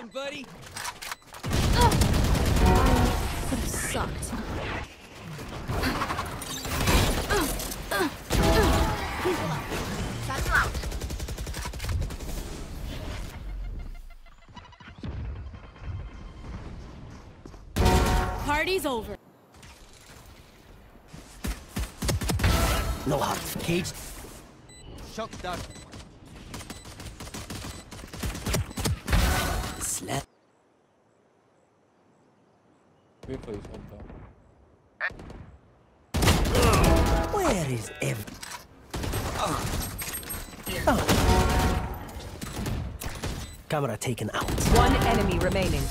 him, buddy. Could have sucked. Party's over. No heart. Cage. Shock dart. Wait for his hometown. Where is Ev? Oh. Camera taken out. One enemy remaining.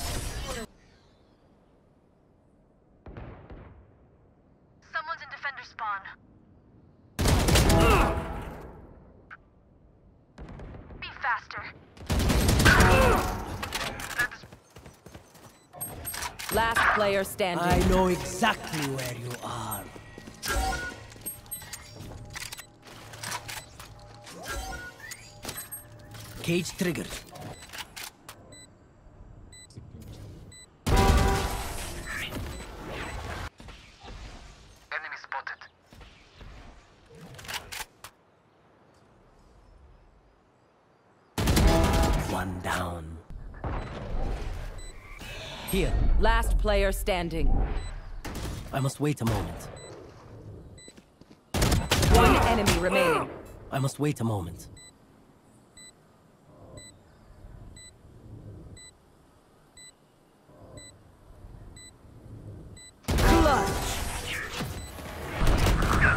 Someone's in defender spawn. Be faster. Last player standing. I know exactly where you are. Cage triggered. Last player standing. I must wait a moment. One enemy remaining. I must wait a moment.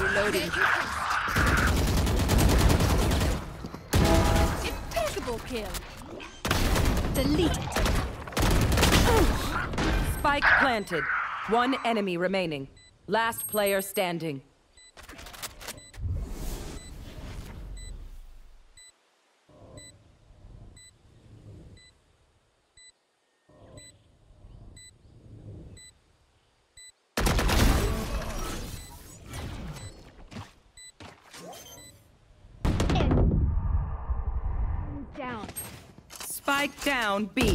Reloading. Impeccable kill. Deleted. Spike planted. One enemy remaining. Last player standing. Down. Spike down B.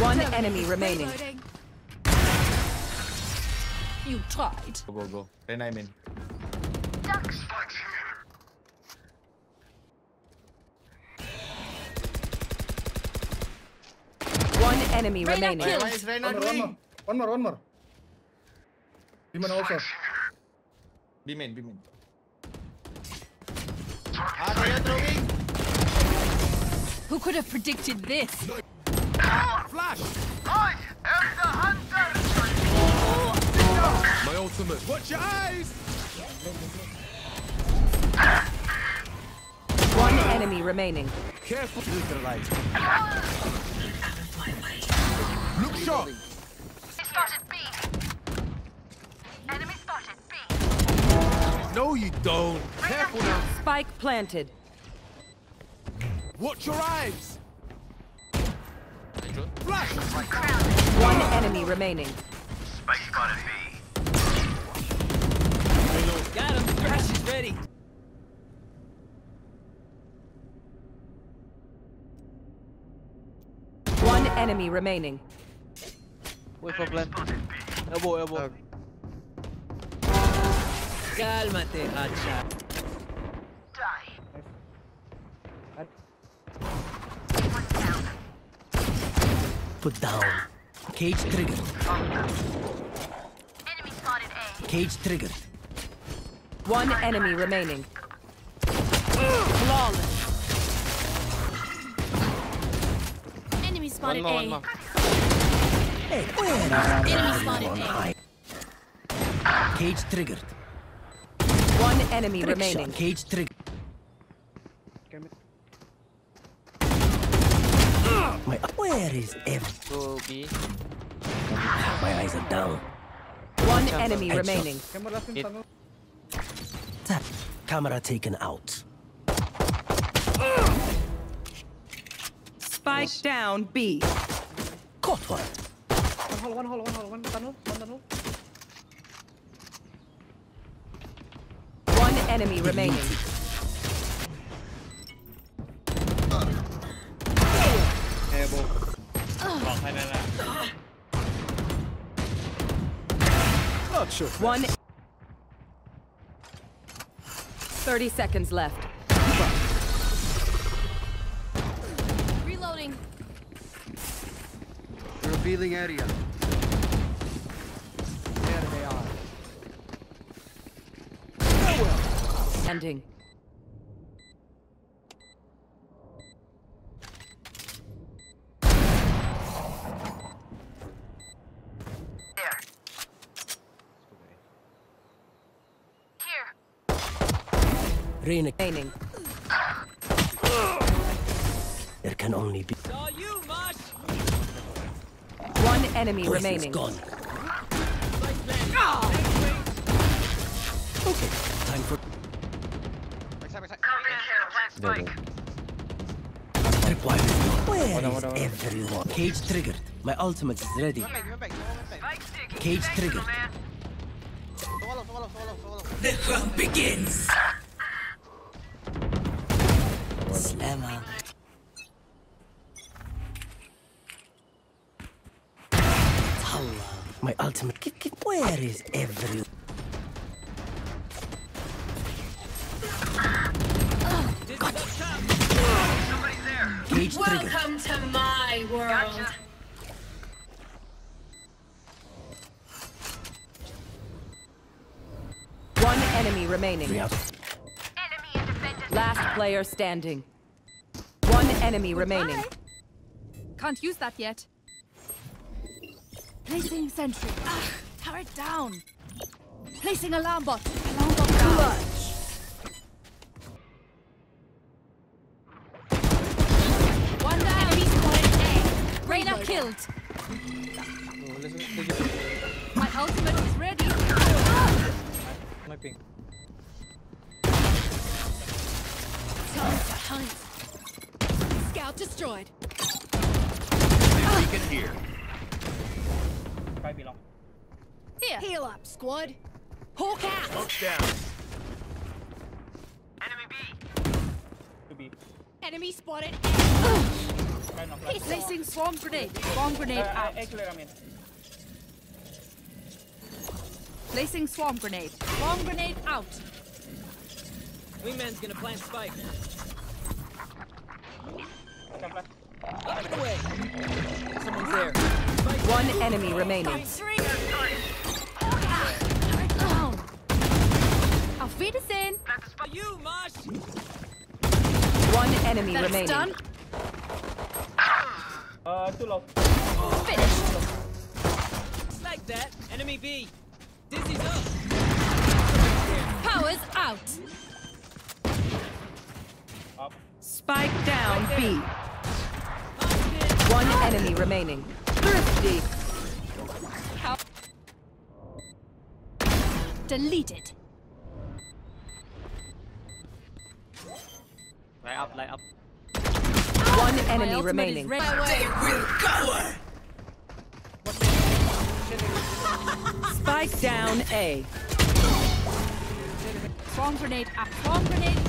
One enemy remaining. Reloading. You tried. Go, go, go. Then I'm in. One enemy Reyna remaining. kill. Why is Reyna One more, one more. One more, one more. Demon also. B main, B main. Ah, Reyna throwing. Who could have predicted this? Flash. My ultimate. Watch your eyes. One enemy remaining. Careful. Look sharp. Spotted B. Enemy spotted B. No, you don't. Careful now. Spike planted. Watch your eyes. Flash. One enemy remaining. Spike spotted B. Got him. Crash is ready. One enemy remaining. Wait for plan. Elbow, elbow. Cálmate, hacha. Die. Put down. Cage triggered. Enemy spotted A. Cage triggered. One enemy remaining. Flawless. Enemy spotted One more, one A. more. Hey, where is Enemy spotted A. Cage triggered. One enemy Trick remaining. shot. Cage triggered. My, where is Ev? Go B. My eyes are down. One enemy Headshot. remaining. Attack. Camera taken out. Spike down B. Caught one. One hole, one hole, one hole, one tunnel, one tunnel. One enemy remaining. Not sure. One. 30 seconds left. Reloading. Revealing area. There they are. Ending. Reyna, Remaining. there can only be. One enemy Poison's remaining. gone. Okay, time for Backside, backside. Copy kill. Plant spike. Where is everyone? Cage triggered. My ultimate is ready. One back, one back, one back. Spike sticky. Cage triggered. The hunt begins. My ultimate. Ki- ki- Where is everyone? Somebody's there. Cage triggered. Welcome to my world. Gotcha. One enemy remaining. Enemy in defended. Last player standing. One enemy remaining. Can't use that yet. Placing sentry. Ah, turret down. Placing alarm bot. Alarm bot down. One down. Enemy spotted A. Reyna killed. Oh, listen. My ultimate is ready. Sniping. Time to hunt. Scout destroyed. Beacon here. Here. Heal up, squad. Hawk out. Smoke's down. Enemy B. Enemy spotted. Placing swarm grenade. Swarm grenade out. Placing swarm grenade. Swarm grenade out. Wingman's gonna plant spike. Up and away. Someone's there. One enemy remaining. Turret down. Auf Wiedersehen. Plant the spike. You, Mosh! One enemy That's remaining. done. Finished. Like that. Enemy B. Dizzy's up. Powers out. Spike down B. One enemy remaining. Thrifty. Deleted. Line up, line up. One My enemy ultimate remaining. Is ready. Spike down A. Swarm grenade ah, out. Swarm grenade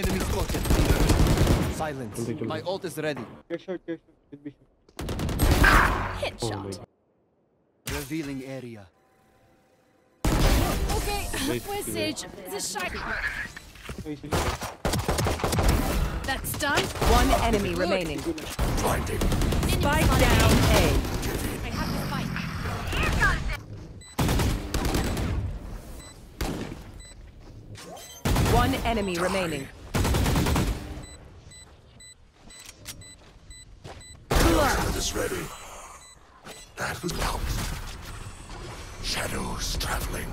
Enemy spotted. Silence. My ult is ready. Headshot. Revealing area. Okay, where's Sage? The shark. That's done. One enemy remaining. Blinding. Spike down A. I have the spike. One enemy remaining. Is ready. That will help. Shadows traveling.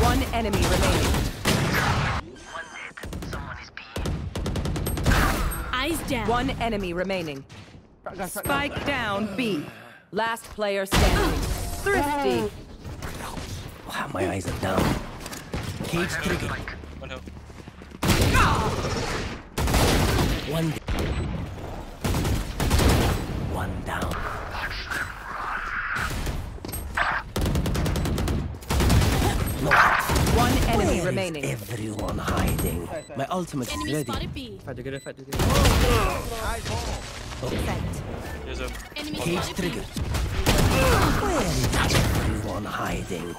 One enemy remaining. One dead. Someone is B. Eyes down. One enemy remaining. Spike down B. Last player standing. Thrifty. Wow, my eyes are down. Cage triggered. One hill. One. One down. No. One enemy Where is remaining. everyone hiding? My ultimate enemy is Enemy ready. spotted B. Fight together, fight together. There's a Enemy Cage spotted B. trigger. Where is everyone hiding?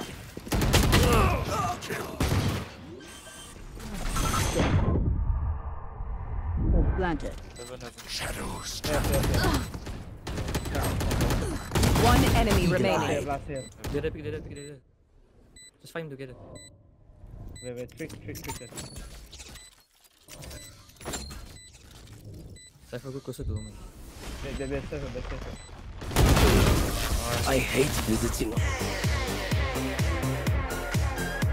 Planted. heaven, heaven. Shadows. One enemy remaining. Save, last save. Together, pick together, pick together. Just fight them together. Wait, wait, trick, trick, trick. trick. Cypher, go closer to him. I hate visiting